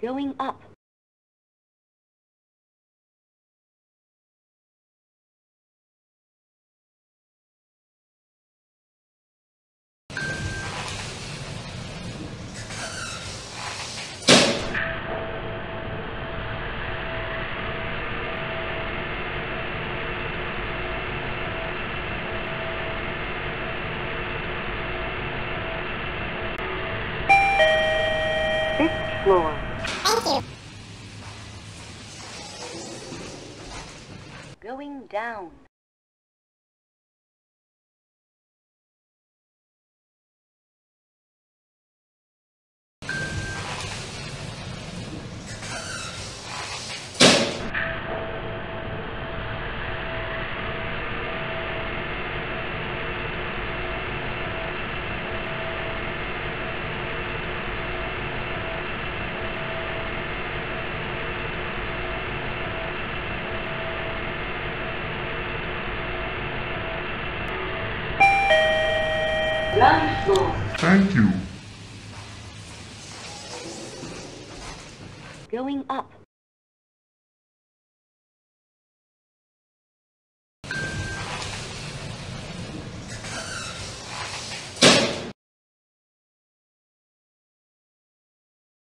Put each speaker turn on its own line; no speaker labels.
Going up. Floor.
Thank you.
Going down.
Thank you.
Going up.